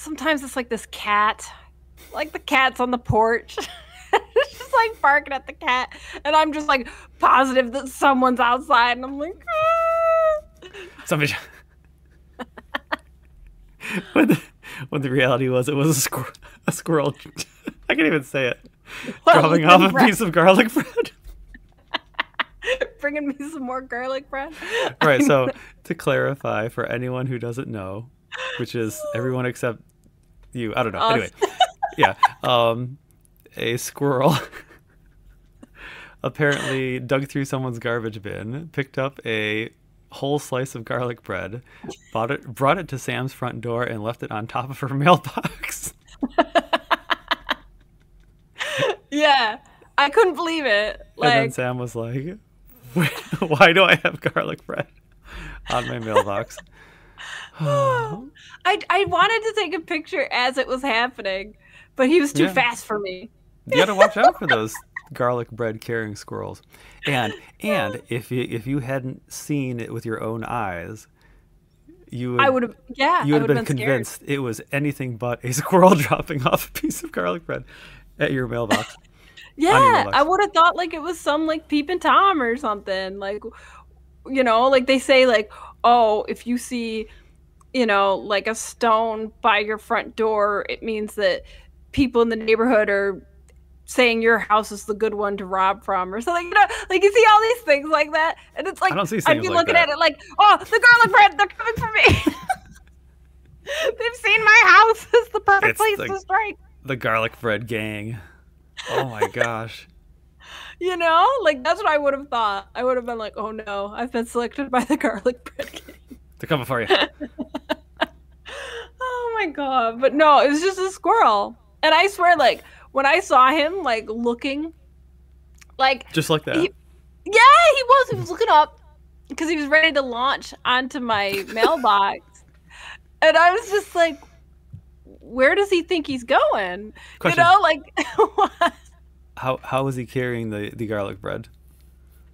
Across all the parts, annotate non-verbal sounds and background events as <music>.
sometimes it's like this cat, like the cat's on the porch. <laughs> it's just like barking at the cat, and I'm just like positive that someone's outside, and I'm like, ah. Somebody. <laughs> when, the, when the reality was, it was a, squir- a squirrel. <laughs> I can't even say it. Well, dropping off a bread- piece of garlic bread. bringing me some more garlic bread. right. So to clarify for anyone who doesn't know, which is everyone except you. I don't know. Anyway, <laughs> yeah. Um, a squirrel <laughs> apparently dug through someone's garbage bin, picked up a whole slice of garlic bread, bought it, brought it to Sam's front door, and left it on top of her <laughs> mailbox. Yeah, I couldn't believe it. and then Sam was like, "Why do I have garlic bread on my mailbox?" <sighs> I I wanted to take a picture as it was happening, but he was too Yeah. fast for me. you got to watch out for those garlic bread carrying squirrels. And and <sighs> if you if you hadn't seen it with your own eyes, you would I would have, yeah, you would have been been scared. convinced it was anything but a <laughs> squirrel dropping off a piece of garlic bread at your mailbox. Yeah, mailbox. I would have thought like it was some like peeping tom or something. Like, you know, like they say like, oh, if you see, you know, like a stone by your front door, it means that people in the neighborhood are saying your house is the good one to rob from or something. You know, like you see all these things like that, and it's like I don't see I'd be like looking that. at it like, oh, the garlic bread, they're coming for me. <laughs> They've seen my house. <laughs> It's the perfect It's place the- to strike. The garlic bread gang. Oh my gosh. You know, like that's what I would have thought. I would have been like, "Oh no, I've been selected by the garlic bread gang." They're coming for you. <laughs> Oh my god! But no, it was just a squirrel, and I swear, like when I saw him, like looking, like Just like that. He- yeah, he was. He was looking up because he was ready to launch onto my <laughs> mailbox, and I was just like, "Where does he think he's going?" Question. You know, like <laughs> what? How how was he carrying the, the garlic bread?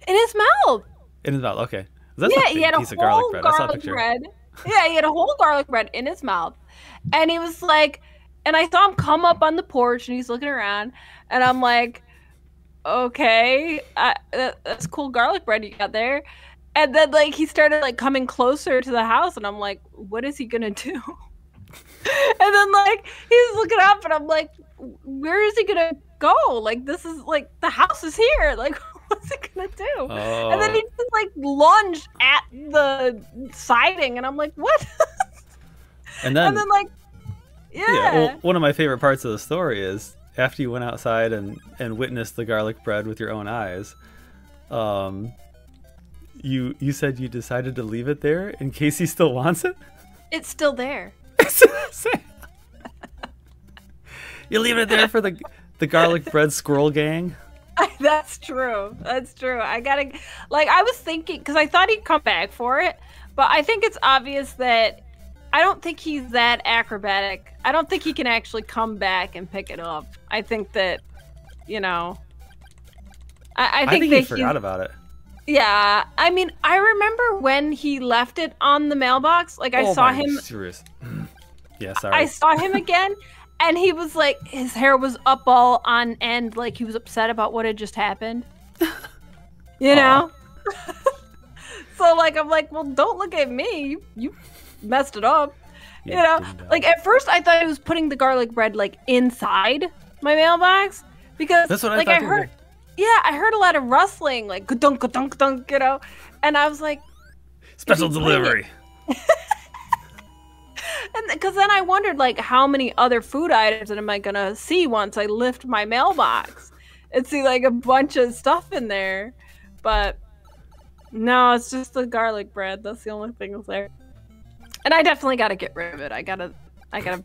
in his mouth. In his mouth. Okay. That's yeah, a he had a piece of whole garlic bread. I saw a garlic picture. bread. Yeah, he had a whole garlic bread in his mouth, and he was like, and I saw him come up on the porch, and he's looking around, and I'm like, okay, I, that, that's cool garlic bread you got there, and then like he started like coming closer to the house, and I'm like, what is he gonna do? <laughs> and then like he's looking up, and I'm like, where is he gonna go? Like this is like the house is here, like. <laughs> What's it gonna do? Oh. And then he just like lunged at the siding, and I'm like, what? <laughs> and then, and then like, yeah, yeah, well, one of my favorite parts of the story is after you went outside and, and witnessed the garlic bread with your own eyes, um, you you said you decided to leave it there in case he still wants it. it's still there. <laughs> you leave it there for the the garlic bread squirrel gang. <laughs> That's true. That's true. I gotta, like, I was thinking because I thought he'd come back for it, but I think it's obvious that I don't think he's that acrobatic. I don't think he can actually come back and pick it up. I think that, you know, I, I I think, think, that he forgot about it. Yeah, I mean, I remember when he left it on the mailbox. Like, I Oh saw my him. Serious. <clears throat> yeah, sorry. I saw him <laughs> again, and he was like, his hair was up all on end, like he was upset about what had just happened. <laughs> You know. <laughs> so like, I'm like, well, don't look at me. You, you messed it up. You know, like at first I thought he was putting the garlic bread like inside my mailbox because That's what I like thought I heard. Yeah, I heard a lot of rustling, like dunk dunk dunk, you know, and I was like, Special Is he putting it- delivery. <laughs> And because then I wondered, like, how many other food items am I gonna see once I lift my mailbox and see like a bunch of stuff in there? But no, it's just the garlic bread. That's the only thing that's there. And I definitely got to get rid of it. I gotta, I gotta,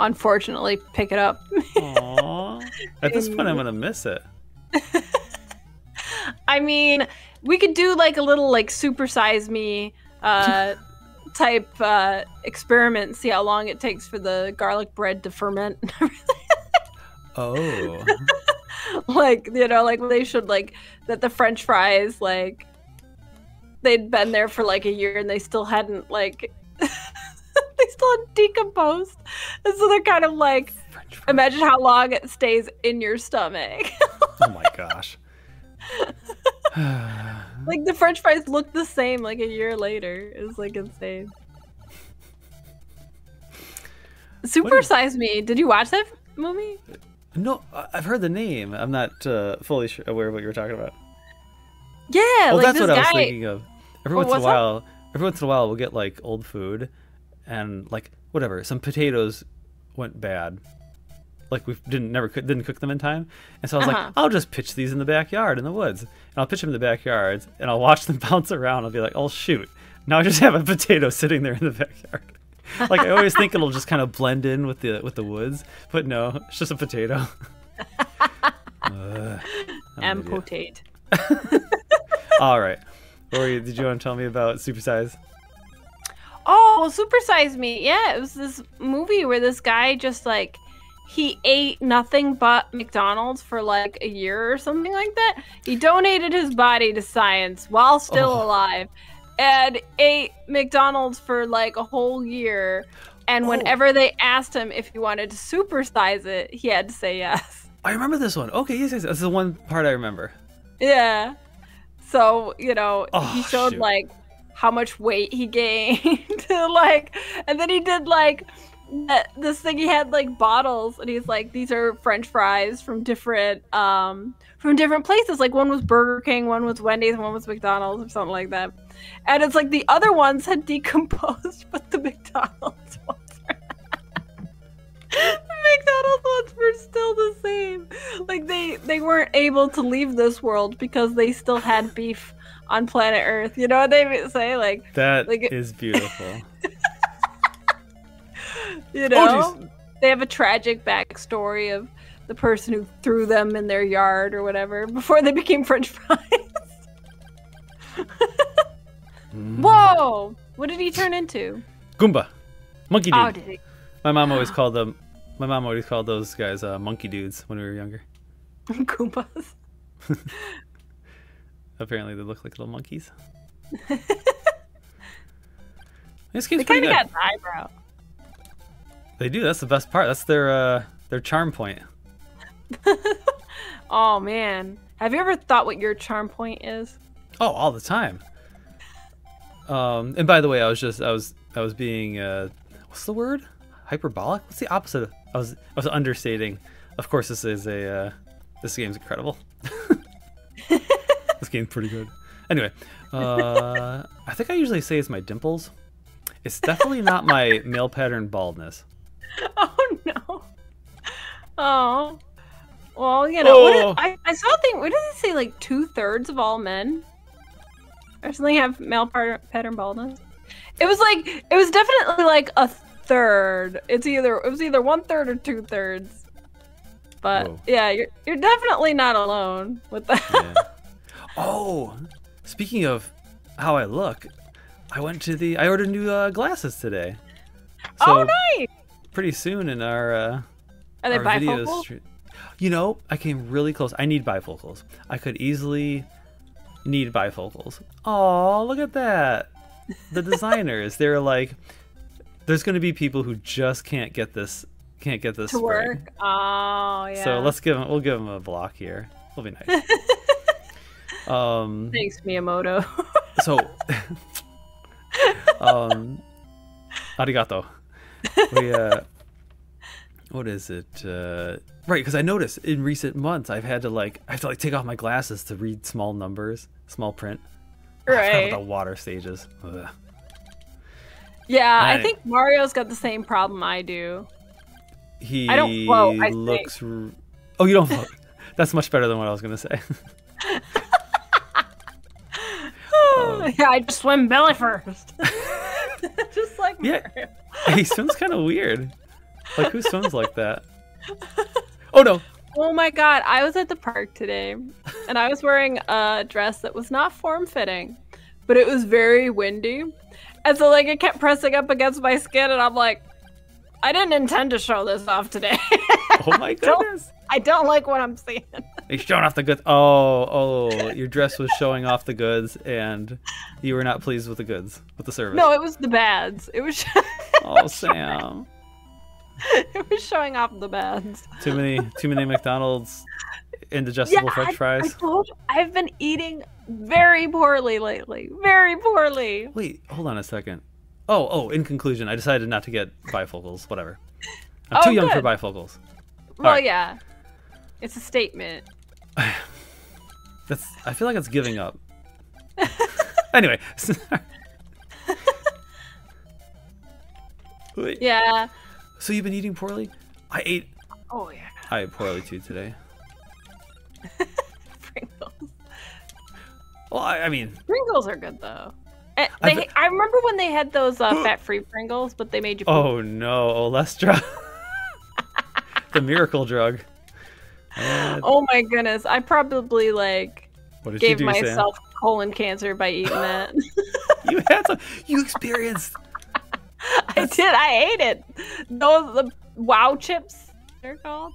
unfortunately, pick it up. Aww. At this point, I'm gonna miss it. <laughs> I mean, we could do like a little like supersize me uh, <laughs> type uh, experiment see how long it takes for the garlic bread to ferment. <laughs> Oh. <laughs> like you know like they should like that the french fries like they'd been there for like a year and they still hadn't like <laughs> they still decomposed. And so they're kind of like, imagine how long it stays in your stomach. Oh my gosh. Like the French fries look the same like a year later. It's like insane. Super Size Me. Did you watch that movie? no, I- I've heard the name. I'm not uh, fully sure, aware of what you were talking about. Yeah, oh, like that's this what I was thinking of. Every Oh, once in a while, every once in a while, we'll get like old food, and like whatever, some potatoes went bad. Like we didn't never cook, didn't cook them in time, and so I was Uh-huh. like, I'll just pitch these in the backyard in the woods, and I'll pitch them in the backyard, and I'll watch <laughs> them bounce around. I'll be like, oh shoot, now I just have a potato <laughs> sitting there in the backyard. <laughs> like I always think it'll just kind of blend in with the with the woods, but no, it's just a potato. I'm and potate. All right. Lori, did you want to tell me about Supersize? Oh, well, Super Size Me. Yeah, it was this movie where this guy just like he ate nothing but McDonald's for like a year or something like that. He donated his body to science while still Oh. alive and ate McDonald's for like a whole year. And Oh. whenever they asked him if he wanted to supersize it, he had to say yes. <laughs> I remember this one. Okay, yes, yes. That's the one part I remember. Yeah. So, you know, Oh, he showed shoot. like how much weight he <laughs> gained. like, and then he did like this thing. He had like bottles, and he's like, these are French fries from different, um, from different places. Like one was Burger King, one was Wendy's, one was McDonald's, or something like that. And it's like the other ones had <laughs> decomposed, but the McDonald's <laughs> ones. Were the <laughs> McDonald's ones were still the same. Like they they weren't able to leave this world because they still had beef on planet Earth. You know what they say? Like That Like- is beautiful. You know, jeez. they have a tragic backstory of the person who threw them in their yard or whatever before they became French <laughs> fries. Mm. Whoa! What did he turn into? Goomba, monkey dude. Oh, did he? my mom always called them. My mom always called those guys uh, monkey dudes when we were younger. <laughs> Goombas. <laughs> Apparently, they look like little monkeys. this They game's pretty kind of good. got an eyebrow. They do. That's the best part. That's their uh, their charm point. <laughs> Oh man, have you ever thought what your charm point is? Oh, all the time. Um, and by the way, I was just I was I was being uh, what's the word? Hyperbolic? What's the opposite? Of, I was I was understating. Of course, this is a uh, this game's incredible. <laughs> this game's pretty good. Anyway, uh, I think I usually say it's my dimples. It's definitely not my male pattern baldness. <laughs> Oh no. Oh. Well, you know, what Oh. did, I, I saw a thing. What did it say? Like two thirds of all men, or something, have male pattern baldness. It was like it was definitely like a third. It's either it was either one third or two thirds. But Whoa. yeah, you're you're definitely not alone with that. Yeah. <laughs> oh, speaking of how I look, I went to the I ordered new uh, glasses today. oh, nice. Pretty soon in our uh, Are they videos. You know, I came really close. I need bifocals. I could easily need bifocals. Oh, look at that! The designers, <laughs> they're like, there's going to be people who just can't get this, can't get this to work. Oh yeah. So let's give them. We'll give them a block here. It'll be nice. <laughs> um. Thanks, Miyamoto. So. <laughs> um. Arigato. We uh. What is it? Uh, right, because I noticed in recent months I've had to like I have to like take off my glasses to read small numbers, small print. Oh, I right. the water stages. Ugh. Yeah, I Right. think Mario's got the same problem I do. He I don't float, I looks. r- Oh, you don't float. <laughs> That's much better than what I was gonna say. <laughs> <laughs> Um, yeah, I just swim belly first. <laughs> just like Yeah. Mario. <laughs> he swims kind of weird. Like who swims like that? <laughs> Oh no! Oh my god, I was at the park today and I was wearing a dress that was not form fitting, but it was very windy. And so like it kept pressing up against my skin and I'm like, I didn't intend to show this off today. Oh my <laughs> Don't- goodness! I don't like what I'm seeing. He's showing off the goods. Oh, oh, your dress was showing off the goods, and you were not pleased with the goods, with the service. No, it was the bads. It was <laughs> Oh, Sam. <laughs> it was showing off the bads. Too many, too many McDonald's indigestible French fries. I I've been eating very poorly lately. Very poorly. Wait, hold on a second. Oh, oh. In conclusion, I decided not to get bifocals. Whatever. I'm Oh, too young for bifocals. Well, Alright. yeah. It's a statement. <sighs> That's. I feel like it's giving up. <laughs> anyway. <laughs> Yeah. So you've been eating poorly? I ate. Oh yeah. I ate poorly too today. <laughs> Pringles. Well, I, I mean, Pringles are good though. I they, I remember when they had those uh, <gasps> fat-free Pringles, but they made you. Poop. oh no, Olestra, the miracle drug. <laughs> Uh, Oh my goodness! I probably like gave do, Sam? myself colon cancer by eating that. <laughs> You had some. You experienced. <laughs> I did. I ate it. Those the Wow chips. They're called.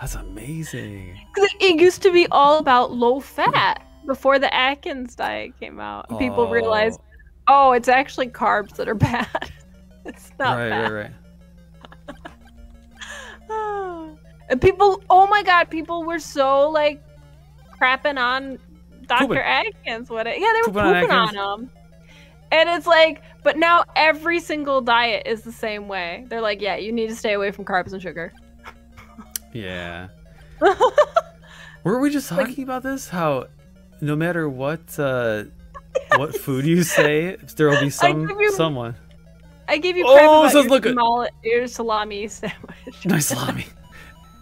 That's amazing. it, used to be all about low fat before the Atkins diet came out. And people Oh. realized, oh, it's actually carbs that are bad. it's not right, bad. right, right. And people, oh my god, people were so like crapping on Dr. Pooping. Atkins. What? It, yeah, they were Pooping on pooping on, Atkins? him. And it's like, but now every single diet is the same way. They're like, yeah, you need to stay away from carbs and sugar. Yeah. <laughs> Were we just talking about this? How no matter what uh, what food you say, there will be <laughs> some you- someone. I gave you crap Oh, so look mal- your salami sandwich. <laughs> My salami.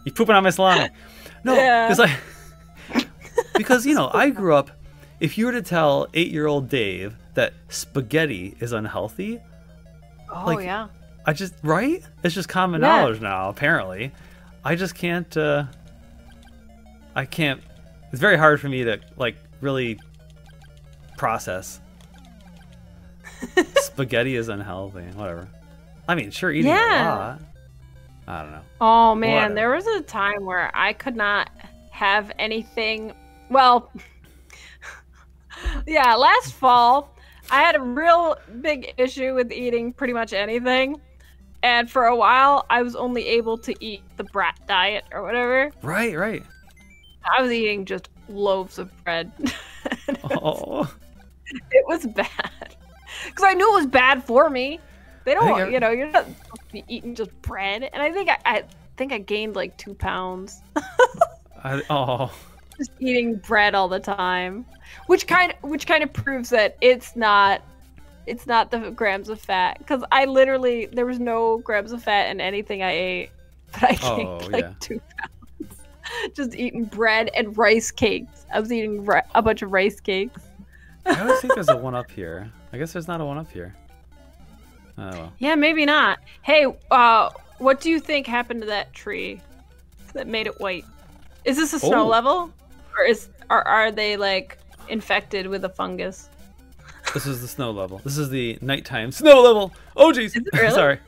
You pooping on my salami? No, Yeah. because I <laughs> because you know I grew up. If you were to tell eight-year-old Dave that spaghetti is unhealthy, Oh Like- yeah. I just right? It's just common Yeah. knowledge now. Apparently, I just can't. uh I can't. It's very hard for me to like really process. <laughs> Spaghetti is unhealthy. Whatever. I mean, sure, eating Yeah. a lot. I don't know. Oh man, Whatever. there was a time where I could not have anything. Well, <laughs> yeah, last fall I had a real big issue with eating pretty much anything. And for a while, I was only able to eat the brat diet or whatever. Right, right. I was eating just loaves of bread. And it, was, Oh, it was bad. Because I knew it was bad for me. They don't, you know, you're not be eating just bread. And I think I, I think I gained like two pounds. <laughs> I, oh, just eating bread all the time which kind which kind of proves that it's not it's not the grams of fat because i literally there was no grams of fat in anything i ate but i oh, gained Oh, like yeah. two pounds <laughs> just eating bread and rice cakes i was eating a bunch of rice cakes I always think there's a <laughs> one up here. I guess there's not a one up here. Oh well. yeah maybe not hey uh what do you think happened to that tree that made it white is this a snow Oh. level or is are, are they like infected with a fungus This is the snow level. This is the nighttime <laughs> snow level. Oh jeez. really? <laughs> Sorry.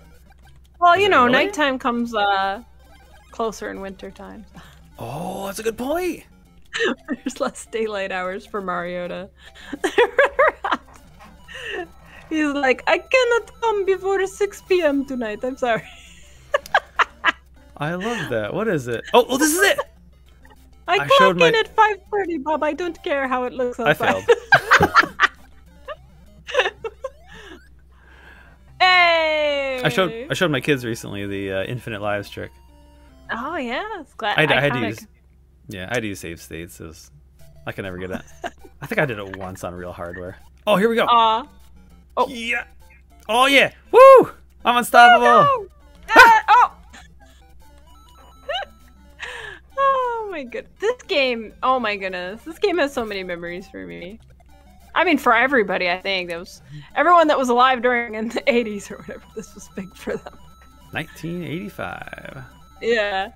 Well, Is you know, really? nighttime comes uh closer in winter time. <laughs> Oh, that's a good point. There's less daylight hours for Mariota. He's like, I cannot come before 6 p.m. tonight. I'm sorry. I love that. What is it? Oh, well, this is it. I, I clock in at 5:30, Bob. I don't care how it looks I outside. failed. hey! <laughs> I showed I showed my kids recently the uh, infinite lives trick. Oh yes, glad. I, had- I had to use yeah, I had to use save states. It was, I can never get it. I think I did it once on real hardware. Oh, here we go. Aw. Oh. Yeah. Oh yeah. Woo! I'm unstoppable. <laughs> Uh, oh, no! <laughs> Oh! oh my god. This game, oh my goodness. This game has so many memories for me. I mean, for everybody, I think. That was everyone that was alive during in the 80s or whatever. <laughs> This was big for them. 1985. Yeah.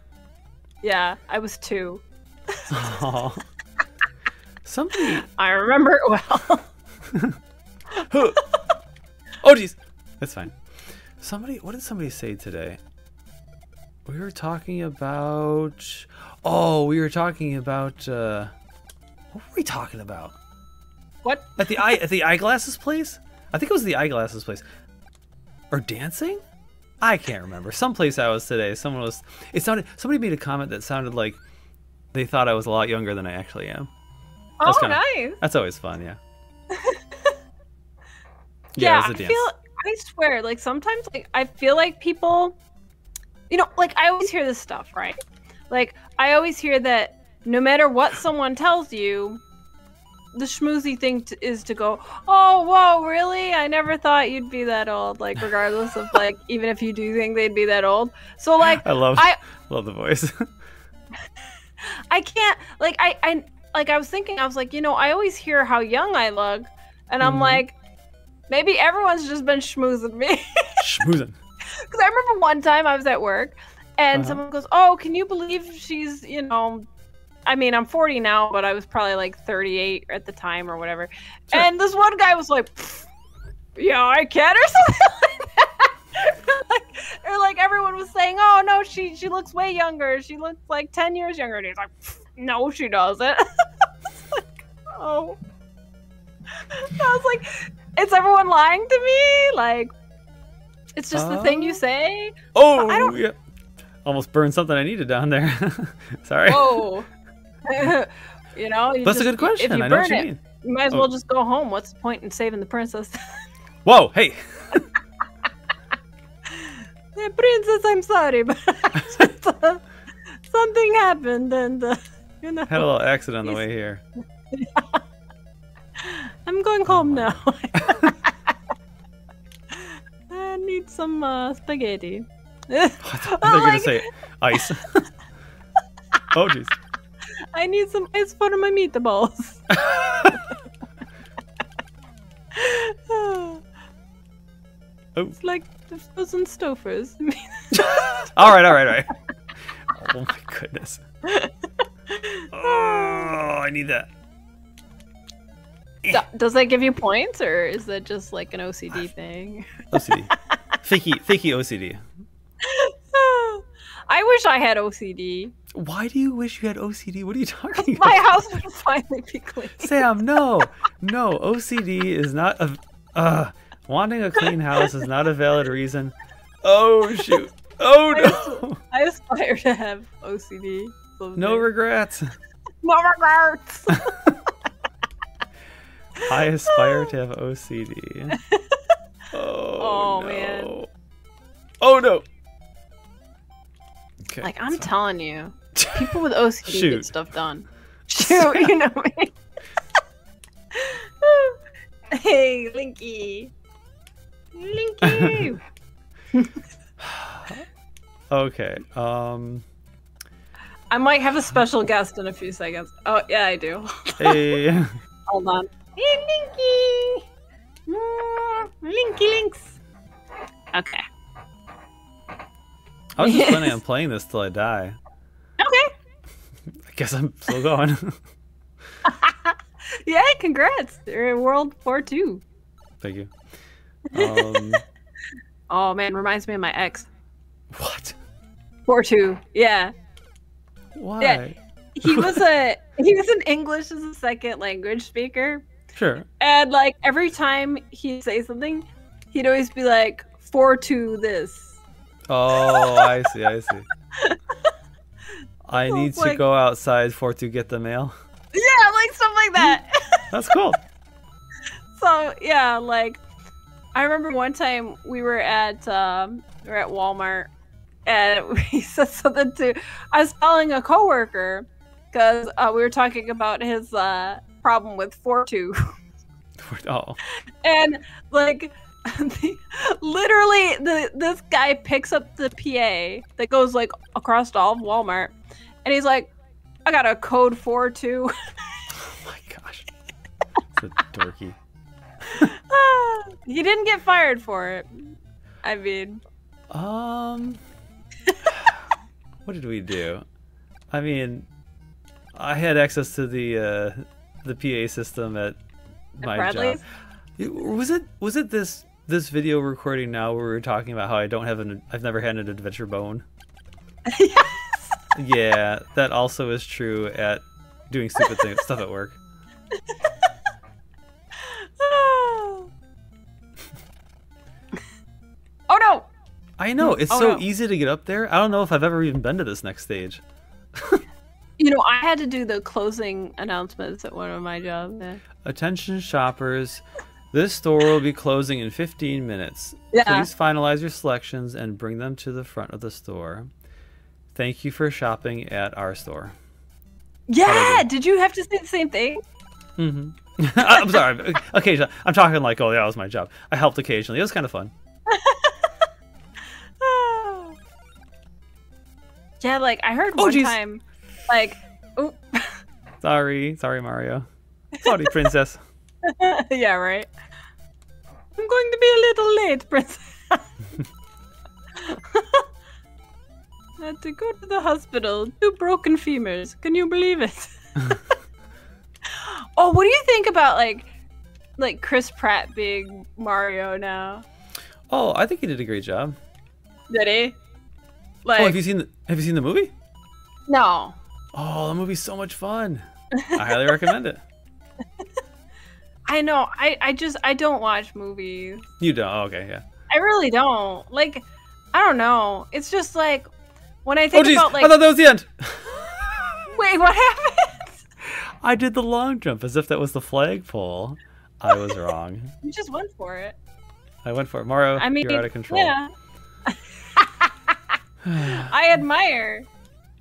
Yeah, I was two. Oh. Somebody. I remember it well. Oh jeez. That's fine. Somebody. What did somebody say today? We were talking about. Oh, we were talking about. uh What were we talking about? what? At the eye at the eyeglasses place? I think it was the eyeglasses place. or dancing. I can't remember. Someplace I was today, someone was. It sounded. Somebody made a comment that sounded like they thought I was a lot younger than I actually am. Oh, kinda- nice. That's always fun, yeah. <laughs> Yeah, a I dance. feel. I swear, like sometimes, like I feel like people, you know, like I always hear this stuff, right? Like I always hear that no matter what <sighs> someone tells you, the schmoozy thing t- is to go, "Oh, whoa, really? I never thought you'd be that old." Like regardless of like, <laughs> even if you do think they'd be that old. So <laughs> like, I love I <laughs> love the voice. I can't like I I like I was thinking I was like, you know, I always hear how young I look, and I'm Mhm. like, maybe everyone's just been schmoozing me. <laughs> Schmoozing. Because I remember one time I was at work and Uh-huh. someone goes, Oh, can you believe she's, you know, I mean, I'm 40 now, but I was probably like 38 at the time or whatever. Sure. And this one guy was like, "Pfft, Yeah, I can, or something like that. <laughs> like, or like everyone was saying, Oh, no, she, she looks way younger. She looks like 10 years younger. And he's like, No, she doesn't. Like, <laughs> Oh. I was like, Is everyone lying to me? Like, it's just the thing you Uh, say. Oh, I don't- yeah. Almost burned something I needed down there. <laughs> Sorry. Oh. <laughs> <laughs> you know, you That's a good question. If you I know burn what you it, mean. you might as Oh. well just go home. What's the point in saving the princess? Whoa, hey. yeah, princess, I'm sorry, but just, uh, something happened, and uh, you know, Had a little accident on the way here. I'm going home my now. <laughs> I need some uh, spaghetti. <laughs> They're <laughs> Oh, gonna like- say ice. oh jeez. I need some ice for my meatballs. Oh. It's like the frozen Stouffer's. all right, all right, all right. Oh my goodness. Oh, I need that. Do- Does that give you points, or is that just like an OCD thing? OCD. Fakey, <laughs> fakey OCD. I wish I had OCD. Why do you wish you had OCD? What are you talking about? My house would finally be clean. Sam, no, <laughs> no. OCD is not a. Uh, wanting a clean house is not a valid reason. Oh shoot. Oh no. I aspire to have OCD. someday. No regrets. <laughs> no regrets. I aspire <laughs> to have OCD. <laughs> Oh, Oh, no. man. Oh no. Okay. like I'm so- telling you, <laughs> people with OCD Shoot. get stuff done. Shoot, you know me. hey, Linky. Linky. okay. Um. I might have a special guest in a few seconds. Oh yeah, I do. Hey. Hold on. Hey, Linky. Mm, Linky Links. Okay. I was just planning <laughs> on playing this till I die. Okay. <laughs> I guess I'm still going. <laughs> Yeah, congrats. You're in World War Two. Thank you. Um. Oh man, reminds me of my ex. What? War Two. Yeah. Why? He was a he was an English as a second language speaker. Sure. And like every time he'd say something, he'd always be like, four two this. Oh, I see. I see. <laughs> I So need to like- go outside for to get the mail. Yeah, like stuff like that. <laughs> That's cool. so yeah, like I remember one time we were at um we were at Walmart and <laughs> he said something to I was telling a coworker because uh, we were talking about his uh problem with four two. <laughs> Oh. and like the, <laughs> literally the this guy picks up the PA that goes like across all of Walmart and he's like I got a code four two. <laughs> oh my gosh. It's a dorky. he didn't get fired for it I mean Um. what did we do? I mean, I had access to the uh, the PA system at At my Bradley's? job. It- Was it was it this this video recording now where we were talking about how I don't have an I've never had an adventure bone? <laughs> yes Yeah, that also is true at doing stupid things stuff at work. Oh. <laughs> oh no! I know it's Oh, so no. easy to get up there. I don't know if I've ever even been to this next stage. <laughs> You know, I had to do the closing announcements at one of my jobs. Yeah. Attention shoppers, this store will be closing in 15 minutes. Yeah. Please finalize your selections and bring them to the front of the store. Thank you for shopping at our store. Yeah. Did you have to say the same thing? Mm-hmm. <laughs> I'm sorry. <laughs> Occasionally, I'm talking like, oh, yeah, that was my job. I helped occasionally. It was kind of fun. <laughs> Ah. yeah, like I heard Oh, one jeez. time, like, oh, Sorry, sorry, Mario. Sorry, princess. <laughs> yeah, right. I'm going to be a little late, princess. <laughs> I had to go to the hospital. Two broken femurs. Can you believe it? <laughs> oh, what do you think about like, like Chris Pratt being Mario now? Oh, I think he did a great job. Did he? Like, oh, have you seen the, Have you seen the movie? no. Oh, the movie's so much fun. <laughs> I highly recommend it. I know. I I just I don't watch movies. You don't? Oh, okay, yeah. I really don't. Like, I don't know. It's just like when I think oh, jeez. about like, I thought that was the end. <laughs> wait, what happened? <laughs> I did the long jump as if that was the flagpole. I was wrong. You just went for it. I went for it. Mario, I mean, you're out of control. yeah. I admire.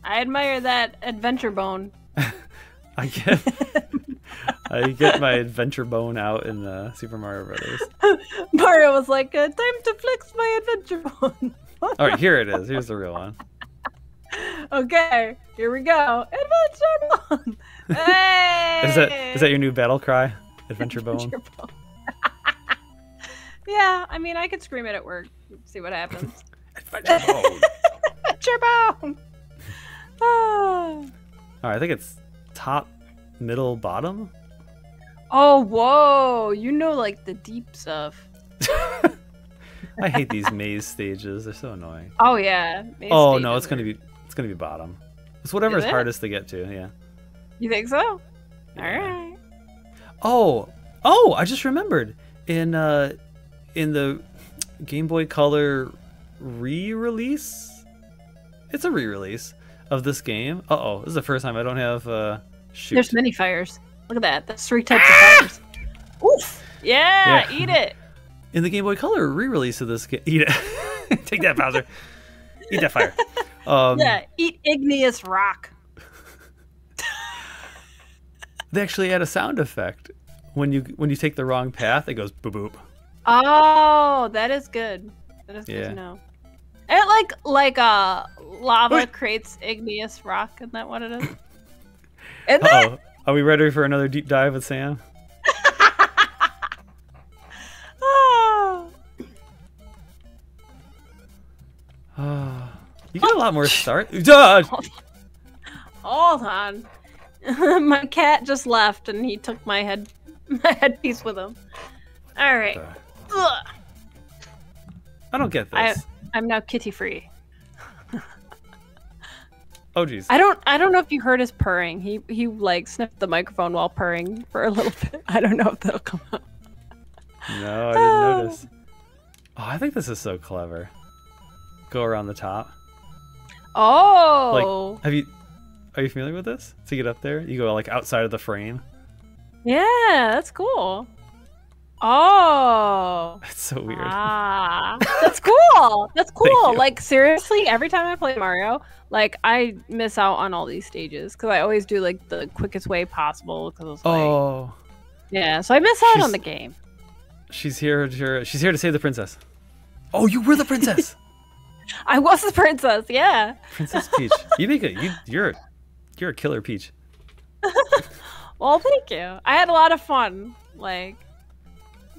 I admire that adventure bone. <laughs> I get <laughs> I get my adventure bone out in uh, Super Mario Brothers. <laughs> Mario was like, uh, "Time to flex my adventure bone." All right, here it is. Here's the real one. okay, here we go. Adventure bone. Hey! Is that is that your new battle cry? Adventure bone. Adventure bone. yeah, I mean, I could scream it at work. See what happens. Adventure bone. Adventure bone. Ah. All right, I think it's top, middle, bottom. Oh, whoa! You know, like the deep stuff. <laughs> I hate these <laughs> maze stages. They're so annoying. Oh yeah. Maze Oh no, it's gonna be it's gonna be bottom. It's whatever Is is it? hardest to get to. Yeah. You think so? All Yeah. right. Oh, oh! I just remembered in uh, in the Game Boy Color re-release. It's a re-release of this game. Uh oh, this is the first time I don't have uh, shoot. There's many fires. Look at that. That's three types of fires. Oof. Yeah, Yeah. eat it. in the Game Boy Color re-release of this game. <laughs> Eat it. Take that, Bowser. Eat that fire. Um, yeah, eat igneous rock. They actually add a sound effect when you when you take the wrong path. It goes boop boop. Oh, that is good. That is good Yeah. to know. And like like uh lava Wait. creates igneous rock, isn't that what it is? <laughs> Isn't Uh it? oh. Are we ready for another deep dive with Sam? <laughs> Ah. <sighs> you get a lot more <laughs> start. Dodge! Hold on. my cat just left and he took my head my headpiece with him. All right. I don't get I- this. I'm now kitty free. <laughs> Oh jeez. I don't I don't know if you heard his purring. He he like sniffed the microphone while purring for a little <laughs> bit. I don't know if that'll come out. No, I didn't oh. notice. Oh, I think this is so clever. Go around the top. Oh. Like, Have you? Are you familiar with this? To get up there, you go like outside of the frame. yeah, that's cool. Oh. that's so weird. Ah, <laughs> that's cool. That's cool. Like seriously, every time I play Mario, like I miss out on all these stages because I always do like the quickest way possible. Because like, Oh, yeah, so I miss out She's- on the game. she's here to she's here to save the princess. Oh, you were the princess, <laughs> I was the princess. Yeah. Princess Peach. You make a you you're you're a killer Peach. <laughs> Well, thank you. I had a lot of fun. Like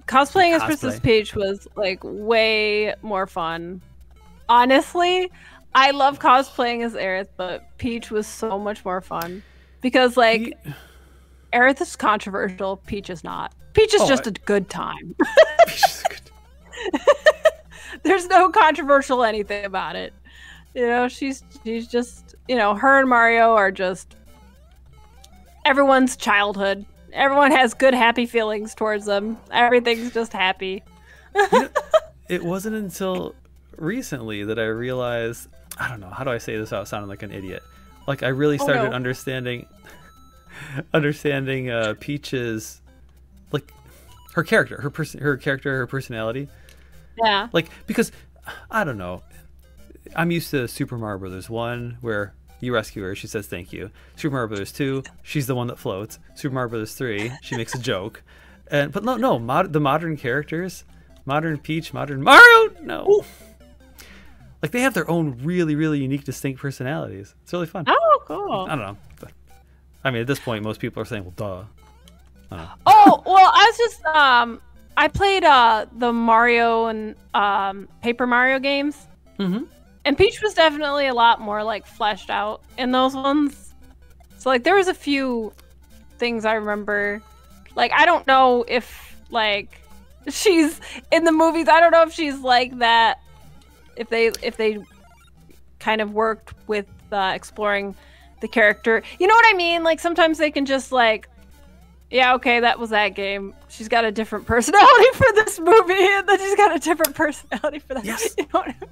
cosplaying as Princess Peach was like way more fun. Honestly, I love cosplaying as Aerith, but Peach was so much more fun because like Ye- Aerith is controversial. Peach is not. Peach is Oh, just I- a good time. <laughs> Peach is good. <laughs> There's no controversial anything about it. You know, she's she's just you know her and Mario are just everyone's childhood. Everyone has good happy feelings towards them. Everything's just happy. <laughs> it wasn't until recently that I realized I don't know how do I say this without sounding like an idiot. Like I really Oh, started no. understanding <laughs> understanding uh, Peach's like her character, her person, her character, her personality. Yeah. Like because I don't know. I'm used to Super Mario Brothers one where you rescue her, she says thank you. Super Mario Brothers two, she's the one that floats. Super Mario Brothers three, she makes a joke. And but no, no, mod, the modern characters, modern Peach, modern Mario, no. Like they have their own really, really unique, distinct personalities. It's really fun. Oh, cool. I don't know. I mean, at this point, most people are saying, "Well, duh." Oh, well, I was just um I played uh the Mario and um Paper Mario games. Mm-hmm. And Peach was definitely a lot more like fleshed out in those ones. So like there was a few things I remember. Like I don't know if like <laughs> she's in the movies. I don't know if she's like that. If they if they kind of worked with uh, exploring the character. You know what I mean? Like sometimes they can just like yeah, okay, that was that game. She's got a different <laughs> personality for this movie, and then she's got a different <laughs> personality for that. Yes. You know what I mean?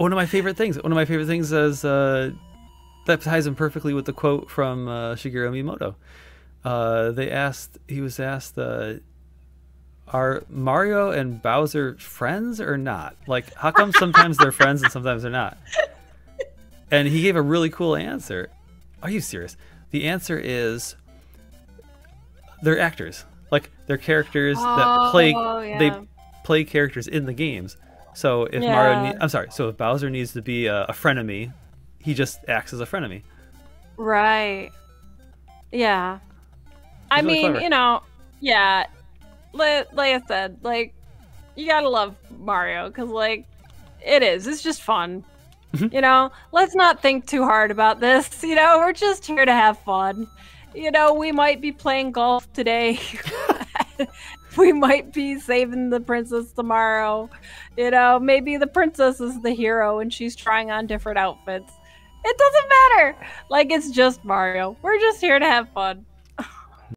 One of my favorite things. One of my favorite things is uh, that ties in perfectly with the quote from uh, Shigeru Miyamoto. Uh, they asked. He was asked, uh, "Are Mario and Bowser friends or not? Like, how come sometimes they're friends and sometimes they're not?" And he gave a really cool answer. Are you serious? The answer is they're actors. Like they're characters that play Oh, they play characters in the games. So if Yeah. Mario, need, I'm sorry. So if Bowser needs to be a, a frenemy, he just acts as a frenemy. Right. Yeah. I really mean, clever. you know, yeah. Like, like I said, like, you gotta love Mario because, like, it is. It's just fun. Mhm. You know, let's not think too hard about this. <laughs> You know, we're just here to have fun. You know, we might be playing golf today. <laughs> <laughs> <laughs> we might be saving the princess tomorrow. You know, maybe the princess is the hero and she's trying on different outfits. It doesn't matter. Like it's just Mario. We're just here to have fun.